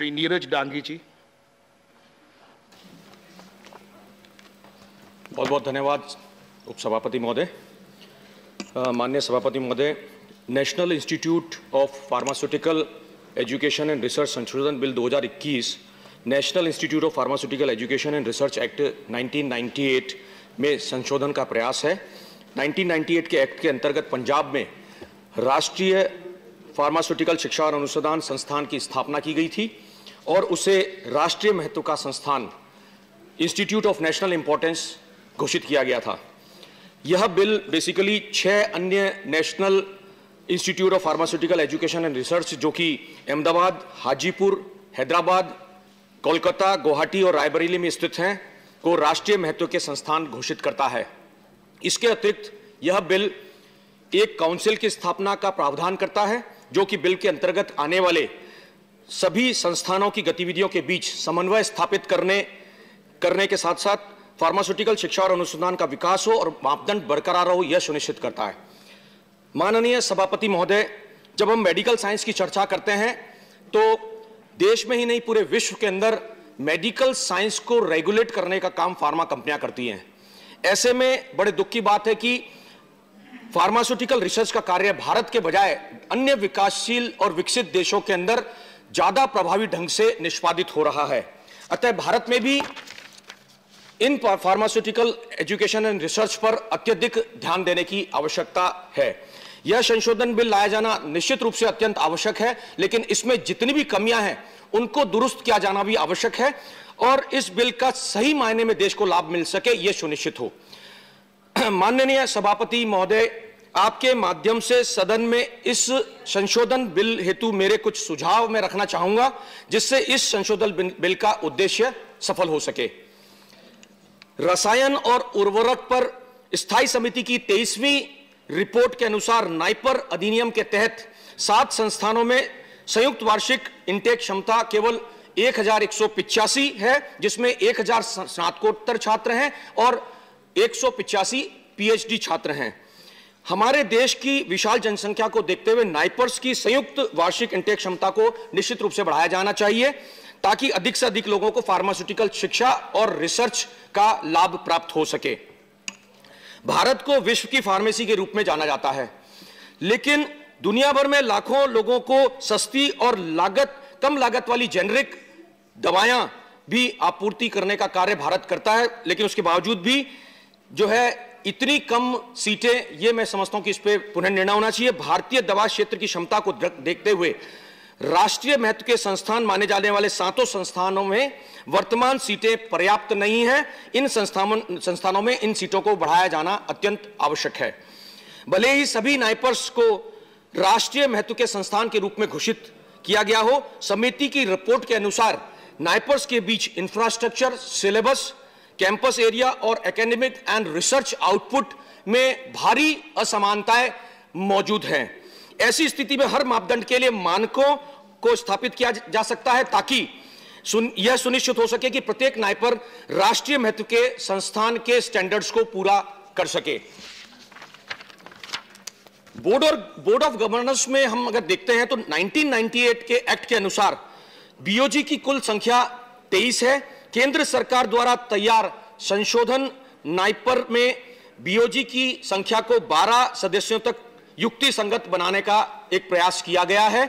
श्री नीरज डांगी जी। बहुत बहुत धन्यवाद, उपसभापति महोदय। माननीय सभापति महोदय, national institute of pharmaceutical education and research संशोधन bill 2021 national institute of pharmaceutical education and research act 1998 में संशोधन का प्रयास है। 1998 के एक्ट के अंतर्गत पंजाब में राष्ट्रीय फार्मास्यूटिकल शिक्षा और अनुसंधान संस्थान की स्थापना की गई थी। और उसे राष्ट्रीय महत्व का संस्थान इंस्टीट्यूट ऑफ़ नेशनल इंपॉर्टेंस घोषित किया गया था। यह बिल बेसिकली छह अन्य national institute of pharmaceutical education and research जो कि अहमदाबाद, हाजीपुर, हैदराबाद, कोलकाता, गुवाहाटी और रायबरेली में स्थित हैं, को राष्ट्रीय महत्व के संस्थान घोषित करता है। इसके अतिरिक्त यह बिल एक काउंसिल की स्थापना का प्रावधान करता है, जो कि बिल के अंतर्गत आने वाले सभी संस्थानों की गतिविधियों के बीच समन्वय स्थापित करने करने के साथ साथ फार्मास्यूटिकल शिक्षा और अनुसंधान का विकास हो और मापदंड बरकरार हो यह सुनिश्चित करता है। माननीय सभापति महोदय, जब हम मेडिकल साइंस की चर्चा करते हैं तो देश में ही नहीं, पूरे विश्व के अंदर मेडिकल साइंस को रेगुलेट करने का काम फार्मा कंपनियाँ करती हैं। ऐसे में बड़े दुख की बात है कि फार्मास्यूटिकल रिसर्च का कार्य भारत के बजाय अन्य विकासशील और विकसित देशों के अंदर ज़्यादा प्रभावी ढंग से निष्पादित हो रहा है। अतः भारत में भी इन फार्मास्यूटिकल एजुकेशन एंड रिसर्च पर अत्यधिक ध्यान देने की आवश्यकता है। यह संशोधन बिल लाया जाना निश्चित रूप से अत्यंत आवश्यक है, लेकिन इसमें जितनी भी कमियाँ हैं, उनको दुरुस्त किया जाना भी आवश्यक है और इस बिल का सही मायने में देश को लाभ मिल सके यह सुनिश्चित हो। माननीय सभापति महोदय आपके माध्यम से सदन में इस संशोधन बिल हेतु मेरे कुछ सुझाव मैं रखना चाहूँगा, जिससे इस संशोधन बिल- का उद्देश्य सफल हो सके। रसायन और उर्वरक पर स्थायी समिति की तेईसवीं रिपोर्ट के अनुसार नाइपर अधिनियम के तहत सात संस्थानों में संयुक्त वार्षिक इंटेक क्षमता केवल एक है, जिसमें 1000 स्नातकोत्तर छात्र हैं और एक पीएचडी छात्र हैं। हमारे देश की विशाल जनसंख्या को देखते हुए नाइपर्स की संयुक्त वार्षिक इंटेक क्षमता को निश्चित रूप से बढ़ाया जाना चाहिए, ताकि अधिक से अधिक लोगों को फार्मास्यूटिकल शिक्षा और रिसर्च का लाभ प्राप्त हो सके। भारत को विश्व की फार्मेसी के रूप में जाना जाता है, लेकिन दुनिया भर में लाखों लोगों को सस्ती और लागत, कम लागत वाली जेनरिक दवाएँ भी आपूर्ति करने का कार्य भारत करता है, लेकिन उसके बावजूद भी जो है इतनी कम सीटें, ये मैं समझता हूँ कि इस पे पुनः निर्णय होना चाहिए। भारतीय दवा क्षेत्र की क्षमता को देखते हुए राष्ट्रीय महत्व के संस्थान माने जाने वाले सातों संस्थानों में वर्तमान सीटें पर्याप्त नहीं हैं। इन संस्थानों संस्थानों में इन सीटों को बढ़ाया जाना अत्यंत आवश्यक है। भले ही सभी नाइपर्स को राष्ट्रीय महत्व के संस्थान के रूप में घोषित किया गया हो, समिति की रिपोर्ट के अनुसार नाइपर्स के बीच इंफ्रास्ट्रक्चर सिलेबस कैंपस एरिया और एकेडमिक एंड रिसर्च आउटपुट में भारी असमानताएँ मौजूद हैं। ऐसी स्थिति में हर मापदंड के लिए मानकों को स्थापित किया जा सकता है ताकि सुन, यह सुनिश्चित हो सके कि प्रत्येक नाइपर राष्ट्रीय महत्व के संस्थान के स्टैंडर्ड्स को पूरा कर सके। बोर्ड और बोर्ड ऑफ़ गवर्नेंस में हम अगर देखते हैं तो 1998 के एक्ट के अनुसार बीओजी की कुल संख्या 23 है। केंद्र सरकार द्वारा तैयार संशोधन नाइपर में बीओजी की संख्या को 12 सदस्यों तक युक्ति संगत बनाने का एक प्रयास किया गया है।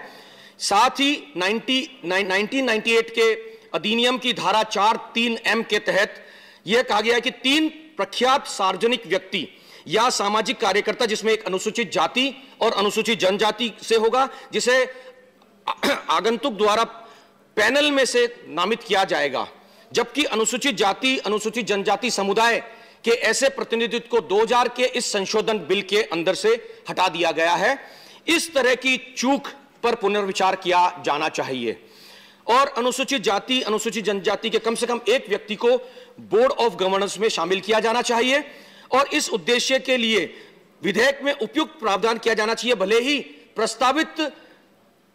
साथ ही 90 1998 के अधिनियम की धारा चार तीन एम के तहत यह कहा गया है कि तीन प्रख्यात सार्वजनिक व्यक्ति या सामाजिक कार्यकर्ता जिसमें एक अनुसूचित जाति और अनुसूचित जनजाति से होगा, जिसे आगंतुक द्वारा पैनल में से नामित किया जाएगा। जबकि अनुसूचित जाति, अनुसूचित जनजाति समुदाय के ऐसे प्रतिनिधित्व को 2000 के इस संशोधन बिल के अंदर से हटा दिया गया है। इस तरह की चूक पर पुनर्विचार किया जाना चाहिए। और अनुसूचित जाति, अनुसूचित जनजाति के कम से कम एक व्यक्ति को बोर्ड ऑफ़ गवर्नेंस में शामिल किया जाना चाहिए। और इस उद्देश्य के लिए विधेयक में उपयुक्त प्रावधान किया जाना चाहिए, भले ही प्रस्तावित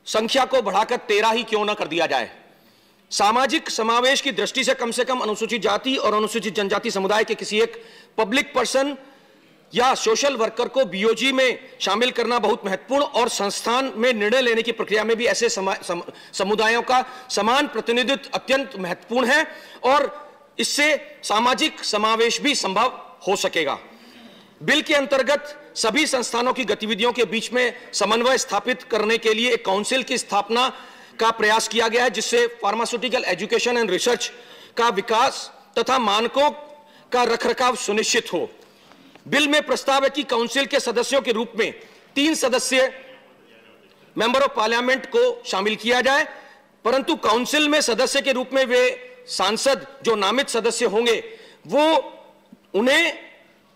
संख्या को बढ़ाकर तेरह ही क्यों ना कर दिया जाए। सामाजिक समावेश की दृष्टि से कम से कम अनुसूचित जाति और अनुसूचित जनजाति समुदाय के किसी एक पब्लिक पर्सन या सोशल वर्कर को बीओजी में शामिल करना बहुत महत्वपूर्ण और संस्थान में निर्णय लेने की प्रक्रिया में भी ऐसे सम, सम, समुदायों का समान प्रतिनिधित्व अत्यंत महत्वपूर्ण है और इससे सामाजिक समावेश भी संभव हो सकेगा। बिल के अंतर्गत सभी संस्थानों की गतिविधियों के बीच में समन्वय स्थापित करने के लिए एक काउंसिल की स्थापना का प्रयास किया गया है, जिससे फार्मास्यूटिकल एजुकेशन एंड रिसर्च का विकास तथा मानकों का रखरखाव सुनिश्चित हो। बिल में प्रस्ताव है कि काउंसिल के सदस्यों के रूप में तीन सदस्य मेंबर ऑफ़ पार्लियामेंट को शामिल किया जाए, परंतु काउंसिल में सदस्य के रूप में वे सांसद, जो नामित सदस्य होंगे, वो उन्हें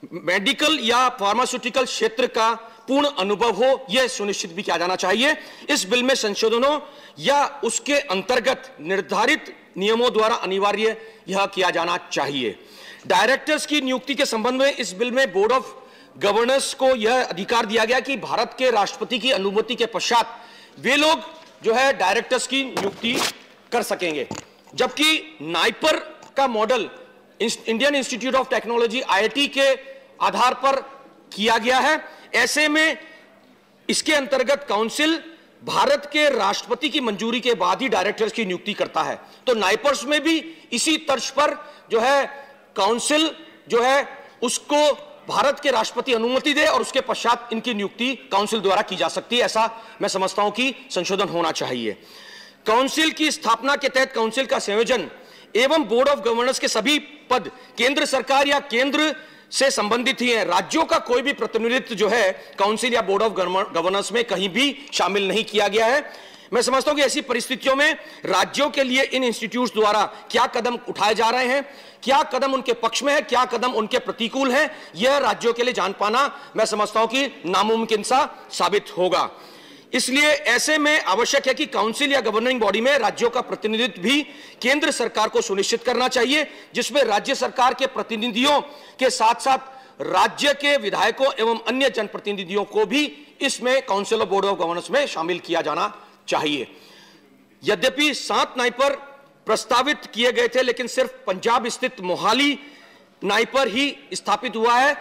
मेडिकल या फार्मास्यूटिकल क्षेत्र का पूर्ण अनुभव हो, यह सुनिश्चित भी किया जाना चाहिए। इस बिल में संशोधनों या उसके अंतर्गत निर्धारित नियमों द्वारा अनिवार्य यह किया जाना चाहिए। डायरेक्टर्स की नियुक्ति के संबंध में इस बिल में बोर्ड ऑफ़ गवर्नर्स को यह अधिकार दिया गया कि भारत के राष्ट्रपति की अनुमति के पश्चात वे लोग जो है डायरेक्टर्स की नियुक्ति कर सकेंगे। जबकि नाइपर का model Indian institute of technology, IIT के आधार पर किया गया है। ऐसे में इसके अंतर्गत काउंसिल भारत के राष्ट्रपति की मंजूरी के बाद ही डायरेक्टर्स की नियुक्ति करता है। तो नाइपर्स में भी इसी तर्ज पर जो है काउंसिल जो है उसको भारत के राष्ट्रपति अनुमति दे और उसके पश्चात इनकी नियुक्ति काउंसिल द्वारा की जा सकती है, ऐसा मैं समझता हूँ कि संशोधन होना चाहिए। काउंसिल की स्थापना के तहत काउंसिल का संयोजन एवं बोर्ड ऑफ़ गवर्नर्स के सभी पद, केंद्र सरकार या केंद्र से संबंधित ही है। राज्यों का कोई भी प्रतिनिधित्व जो है काउंसिल या बोर्ड ऑफ़ गवर्नर्स में कहीं भी शामिल नहीं किया गया है। मैं समझता हूँ कि ऐसी परिस्थितियों में राज्यों के लिए इन इंस्टीट्यूट द्वारा क्या कदम उठाए जा रहे हैं, क्या कदम उनके पक्ष में है, क्या कदम उनके प्रतिकूल है, यह राज्यों के लिए जान पाना मैं समझता हूँ कि नामुमकिन सा साबित होगा। इसलिए ऐसे में आवश्यक है कि काउंसिल या गवर्निंग बॉडी में राज्यों का प्रतिनिधित्व भी केंद्र सरकार को सुनिश्चित करना चाहिए, जिसमें राज्य सरकार के प्रतिनिधियों के साथ साथ राज्य के विधायकों एवं अन्य जनप्रतिनिधियों को भी इसमें council of board of governance में शामिल किया जाना चाहिए। यद्यपि सात नाइपर प्रस्तावित किए गए थे, लेकिन सिर्फ़ पंजाब स्थित मोहाली नाइपर ही स्थापित हुआ है।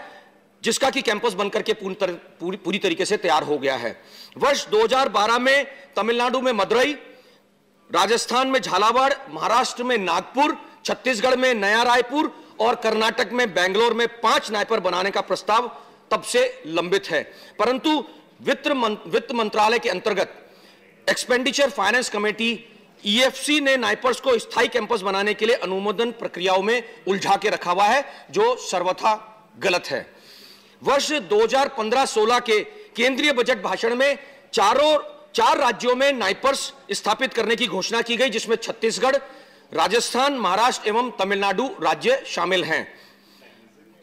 जिसका कि कैंपस बनकर के पूरी, तर, पूरी, पूरी तरीके से तैयार हो गया है। वर्ष 2012 में तमिलनाडु में मदुरई राजस्थान में झालावाड़ महाराष्ट्र में नागपुर छत्तीसगढ़ में नया रायपुर और कर्नाटक में बेंगलोर में पाँच नाइपर बनाने का प्रस्ताव तब से लंबित है। परंतु वित्त वित्त मंत्रालय के अंतर्गत एक्सपेंडिचर फाइनेंस कमेटी ईएफसी ने नाइपर्स को स्थायी कैंपस बनाने के लिए अनुमोदन प्रक्रियाओं में उलझा के रखा हुआ है जो सर्वथा गलत है। वर्ष 2015-16 के केंद्रीय बजट भाषण में चारों, चार राज्यों में नाइपर्स स्थापित करने की घोषणा की गई, जिसमें छत्तीसगढ़, राजस्थान, महाराष्ट्र एवं तमिलनाडु राज्य शामिल हैं।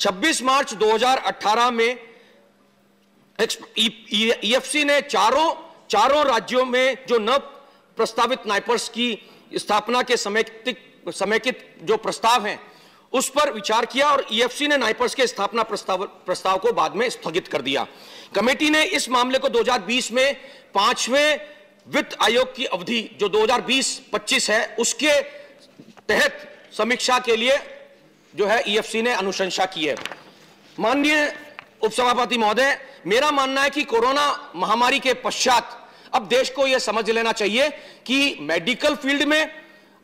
26 मार्च 2018 में ईएफसी ने चारों चारों राज्यों में जो न प्रस्तावित नाइपर्स की स्थापना के समेकित समेकित जो प्रस्ताव हैं उस पर विचार किया और ईएफसी ने नाइपर्स के स्थापना प्रस्ताव प्रस्ताव को बाद में स्थगित कर दिया। कमेटी ने इस मामले को 2020 में पाँचवें वित्त आयोग की अवधि, जो 2020-25 है, उसके तहत समीक्षा के लिए जो है ईएफसी ने अनुशंसा की है। माननीय उपसभापति महोदय, मेरा मानना है कि कोरोना महामारी के पश्चात अब देश को यह समझ लेना चाहिए कि मेडिकल फ़ील्ड में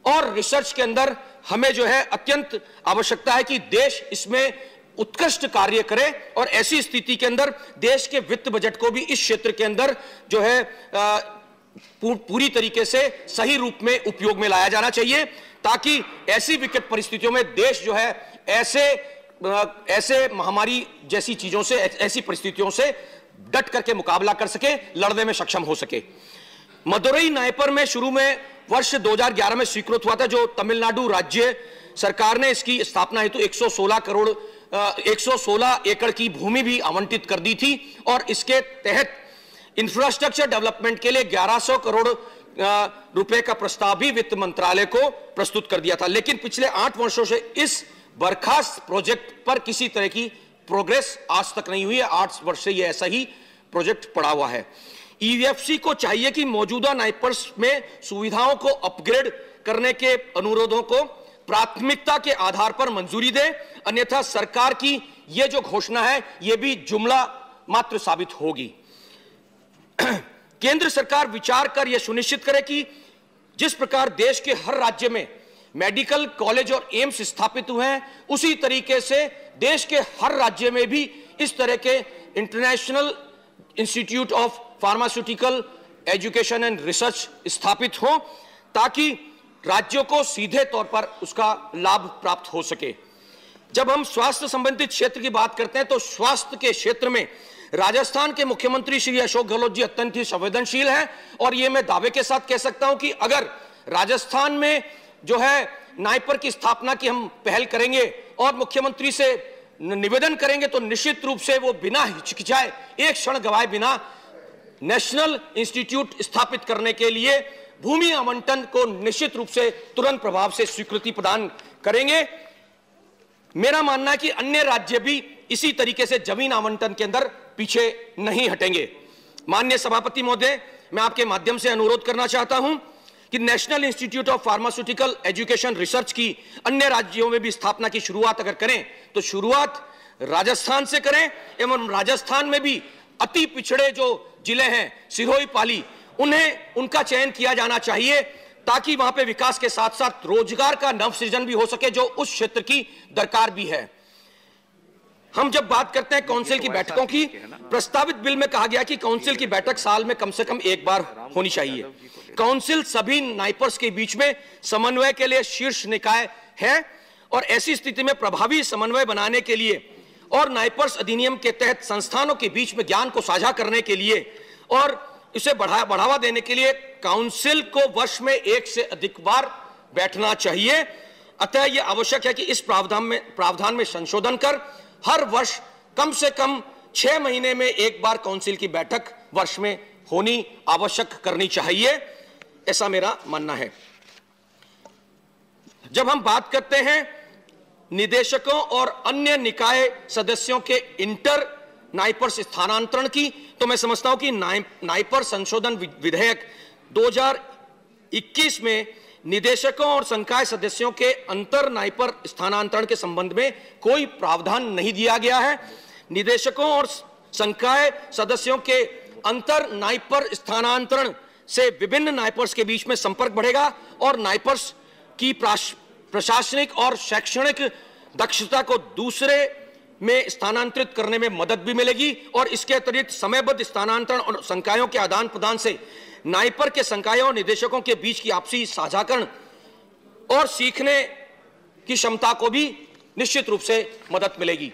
और रिसर्च के अंदर हमें जो है अत्यंत आवश्यकता है कि देश इसमें उत्कृष्ट कार्य करे और ऐसी स्थिति के अंदर देश के वित्त बजट को भी इस क्षेत्र के अंदर जो है पूरी तरीके से सही रूप में उपयोग में लाया जाना चाहिए ताकि ऐसी विकट परिस्थितियों में देश जो है ऐसे ऐसे महामारी जैसी चीज़ों से, ऐसी परिस्थितियों से डट करके मुकाबला कर सके, लड़ने में सक्षम हो सके। मदुरई नायपर में शुरू में वर्ष 2011 में स्वीकृत हुआ था, जो तमिलनाडु राज्य सरकार ने इसकी स्थापना हेतु 116 करोड़ 116 एकड़ की भूमि भी आवंटित कर दी थी और इसके तहत इंफ्रास्ट्रक्चर डेवलपमेंट के लिए 1100 करोड़ रुपए का प्रस्ताव भी वित्त मंत्रालय को प्रस्तुत कर दिया था। लेकिन पिछले आठ वर्षों से इस बर्खास्त प्रोजेक्ट पर किसी तरह की प्रोग्रेस आज तक नहीं हुई है। आठ वर्ष से यह ऐसा ही प्रोजेक्ट पड़ा हुआ है। ईवीएफसी को चाहिए कि मौजूदा नाइपर्स में सुविधाओं को अपग्रेड करने के अनुरोधों को प्राथमिकता के आधार पर मंजूरी दे, अन्यथा सरकार की यह जो घोषणा है यह भी जुमला मात्र साबित होगी। केंद्र सरकार विचार कर यह सुनिश्चित करे कि जिस प्रकार देश के हर राज्य में मेडिकल कॉलेज और एम्स स्थापित हुए हैं, उसी तरीके से देश के हर राज्य में भी इस तरह के international institute of pharmaceutical education and research स्थापित हो, ताकि राज्यों को सीधे तौर पर उसका लाभ प्राप्त हो सके। जब हम स्वास्थ्य संबंधित क्षेत्र की बात करते हैं तो स्वास्थ्य के क्षेत्र में राजस्थान के मुख्यमंत्री श्री अशोक गहलोत जी अत्यंत ही संवेदनशील हैं, और ये मैं दावे के साथ कह सकता हूँ कि अगर राजस्थान में जो है नाइपर की स्थापना की हम पहल करेंगे और मुख्यमंत्री से निवेदन करेंगे तो निश्चित रूप से वो बिना हिचकिचाए, एक क्षण गवाए बिना नेशनल इंस्टीट्यूट स्थापित करने के लिए भूमि आवंटन को निश्चित रूप से तुरंत प्रभाव से स्वीकृति प्रदान करेंगे। मेरा मानना है कि अन्य राज्य भी इसी तरीके से ज़मीन आवंटन के अंदर पीछे नहीं हटेंगे। माननीय सभापति महोदय, मैं आपके माध्यम से अनुरोध करना चाहता हूँ कि national institute of pharmaceutical education research की अन्य राज्यों में भी स्थापना की शुरुआत अगर करें तो शुरुआत राजस्थान से करें एवं राजस्थान में भी अति पिछड़े जो ज़िले हैं सिरोही पाली उन्हें उनका चयन किया जाना चाहिए ताकि वहाँ पे विकास के साथ साथ रोज़गार का नव सृजन भी हो सके जो उस क्षेत्र की दरकार भी है। हम जब बात करते हैं काउंसिल की बैठकों की प्रस्तावित बिल में कहा गया कि काउंसिल की बैठक साल में कम से कम एक बार होनी चाहिए। काउंसिल सभी नाइपर्स के बीच में समन्वय के लिए शीर्ष निकाय है और ऐसी स्थिति में प्रभावी समन्वय बनाने के लिए और नाइपर्स अधिनियम के तहत संस्थानों के बीच में ज्ञान को साझा करने के लिए और इसे बढ़ा, बढ़ावा देने के लिए काउंसिल को वर्ष में एक से अधिक बार बैठना चाहिए। अतः यह आवश्यक है कि इस प्रावधान में प्रावधान में संशोधन कर हर वर्ष कम से कम छह महीने में एक बार काउंसिल की बैठक वर्ष में होनी आवश्यक करनी चाहिए। ऐसा मेरा मानना है। जब हम बात करते हैं निदेशकों और अन्य निकाय सदस्यों के इंटर नाइपर स्थानांतरण की तो मैं समझता हूँ कि नाइपर संशोधन विधेयक 2021 में निदेशकों और संकाय सदस्यों के अंतर नाइपर स्थानांतरण के संबंध में कोई प्रावधान नहीं दिया गया है। निदेशकों और संकाय सदस्यों के अंतर नाइपर स्थानांतरण से विभिन्न नाइपर्स के बीच में संपर्क बढ़ेगा और नाइपर्स की प्रशासनिक और शैक्षणिक दक्षता को दूसरे में स्थानांतरित करने में मदद भी मिलेगी और इसके अतिरिक्त समयबद्ध स्थानांतरण और संकायों के आदान प्रदान से नाइपर के संकायों और निदेशकों के बीच की आपसी साझाकरण और सीखने की क्षमता को भी निश्चित रूप से मदद मिलेगी।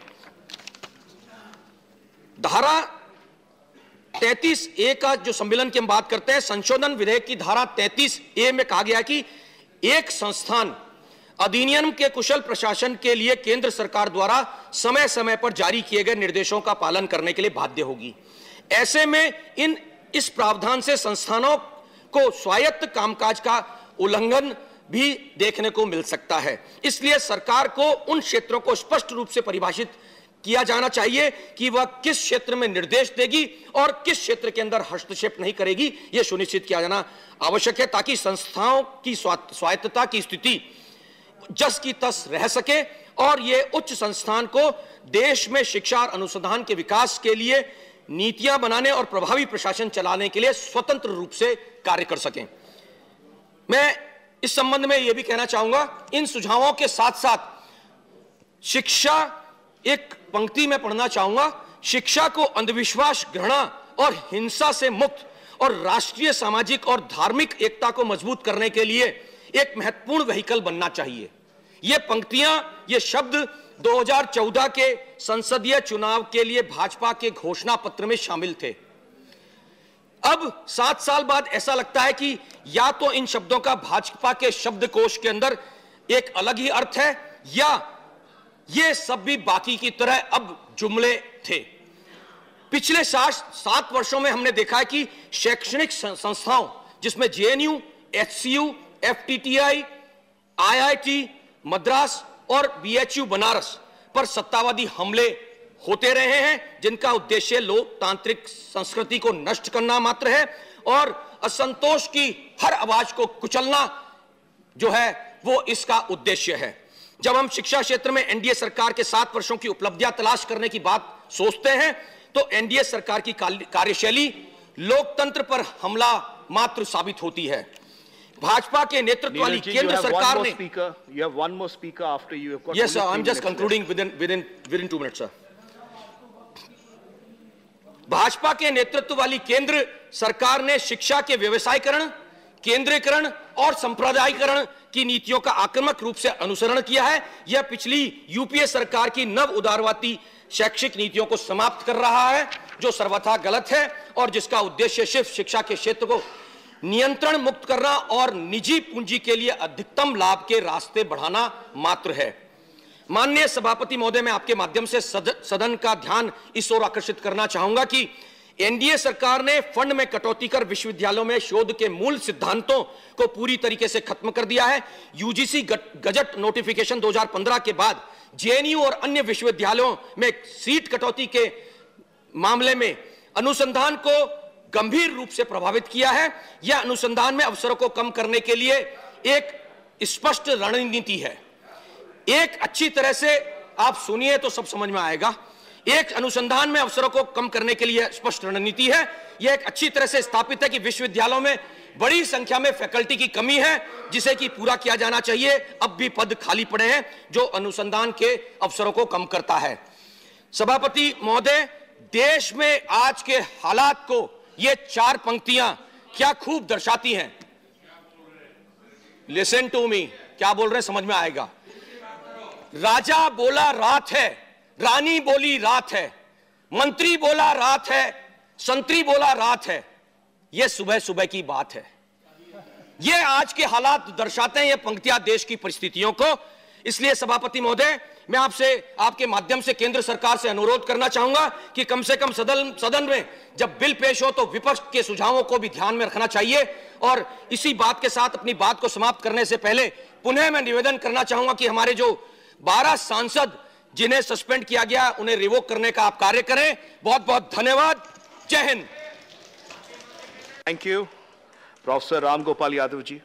धारा 33 ए का जो सम्मेलन की हम बात करते हैं, संशोधन विधेयक की धारा 33 ए में कहा गया कि एक संस्थान अधिनियम के कुशल प्रशासन के लिए केंद्र सरकार द्वारा समय समय पर जारी किए गए निर्देशों का पालन करने के लिए बाध्य होगी। ऐसे में इन, इस प्रावधान से संस्थानों को स्वायत्त कामकाज का उल्लंघन भी देखने को मिल सकता है। इसलिए सरकार को उन क्षेत्रों को स्पष्ट रूप से परिभाषित किया जाना चाहिए कि वह किस क्षेत्र में निर्देश देगी और किस क्षेत्र के अंदर हस्तक्षेप नहीं करेगी, यह सुनिश्चित किया जाना आवश्यक है ताकि संस्थाओं की स्वायत्तता की स्थिति जस की तस रह सके और ये उच्च संस्थान को देश में शिक्षा और अनुसंधान के विकास के लिए नीतियाँ बनाने और प्रभावी प्रशासन चलाने के लिए स्वतंत्र रूप से कार्य कर सकें। मैं इस संबंध में यह भी कहना चाहूँगा, इन सुझावों के साथ साथ शिक्षा एक पंक्ति में पढ़ना चाहूँगा। शिक्षा को अंधविश्वास, घृणा और हिंसा से मुक्त और राष्ट्रीय, सामाजिक और धार्मिक एकता को मज़बूत करने के लिए एक महत्वपूर्ण वहीकल बनना चाहिए। ये पंक्तियाँ, ये शब्द 2014 के संसदीय चुनाव के लिए भाजपा के घोषणा पत्र में शामिल थे। अब सात साल बाद ऐसा लगता है कि या तो इन शब्दों का भाजपा के शब्दकोश के अंदर एक अलग ही अर्थ है, या ये सब भी बाकी की तरह अब जुमले थे। पिछले सात सात वर्षों में हमने देखा है कि शैक्षणिक संस्थाओं, जिसमें JNU, HCU FTTI IIT Madras और बीएचयू बनारस पर सत्तावादी हमले होते रहे हैं, जिनका उद्देश्य लोकतांत्रिक संस्कृति को नष्ट करना मात्र है और असंतोष की हर आवाज़ को कुचलना जो है, वो इसका उद्देश्य है। जब हम शिक्षा क्षेत्र में एनडीए सरकार के सात वर्षों की उपलब्धियाँ तलाश करने की बात सोचते हैं तो एनडीए सरकार की कार्यशैली लोकतंत्र पर हमला मात्र साबित होती है। भाजपा के नेतृत्व वाली केंद्र सरकार ने you have one more speaker after you have got yes sir i'm just concluding within within within 2 minutes sir. Bhajpa के नेतृत्व वाली केंद्र सरकार ने शिक्षा के व्यवसायीकरण केंद्रीकरण और संप्रदायीकरण की नीतियों का आक्रमक रूप से अनुसरण किया है। यह पिछली यूपीए सरकार की नव उदारवादी शैक्षिक नीतियों को समाप्त कर रहा है जो सर्वथा गलत है और जिसका उद्देश्य सिर्फ़ शिक्षा के क्षेत्र को नियंत्रण मुक्त करना और निजी पूंजी के लिए अधिकतम लाभ के रास्ते बढ़ाना मात्र है। माननीय सभापति महोदय, मैं आपके माध्यम से सदन का ध्यान इस ओर आकर्षित करना चाहूँगा कि एनडीए सरकार ने फंड में कटौती कर विश्वविद्यालयों में शोध के मूल सिद्धांतों को पूरी तरीके से खत्म कर दिया है। यूजीसी गजट नोटिफिकेशन 2015 के बाद जेएनयू और अन्य विश्वविद्यालयों में सीट कटौती के मामले में अनुसंधान को गंभीर रूप से प्रभावित किया है। यह अनुसंधान में अवसरों को कम करने के लिए एक स्पष्ट रणनीति है। एक अच्छी तरह से आप सुनिए तो सब समझ में आएगा। एक अनुसंधान में अवसरों को कम करने के लिए स्पष्ट रणनीति है। यह एक अच्छी तरह से स्थापित है कि विश्वविद्यालयों में बड़ी संख्या में फैकल्टी की कमी है, जिसे कि पूरा किया जाना चाहिए। अब भी पद खाली पड़े हैं, जो अनुसंधान के अवसरों को कम करता है। सभापति महोदय, देश में आज के हालात को ये चार पंक्तियाँ क्या खूब दर्शाती हैं। लिसन टू मी क्या बोल रहे समझ में आएगा। राजा बोला रात है, रानी बोली रात है, मंत्री बोला रात है, संतरी बोला रात है। यह सुबह सुबह की बात है। यह आज के हालात दर्शाते हैं, ये पंक्तियाँ देश की परिस्थितियों को। इसलिए सभापति महोदय मैं आपसे, आपके माध्यम से केंद्र सरकार से अनुरोध करना चाहूँगा कि कम से कम सदन सदन में जब बिल पेश हो तो विपक्ष के सुझावों को भी ध्यान में रखना चाहिए। और इसी बात के साथ अपनी बात को समाप्त करने से पहले पुनः मैं निवेदन करना चाहूँगा कि हमारे जो बारह सांसद जिन्हें सस्पेंड किया गया, उन्हें रिवोक करने का आप कार्य करें। बहुत बहुत धन्यवाद। जय Hind. Thank you professor Ram Gopal Yadav ji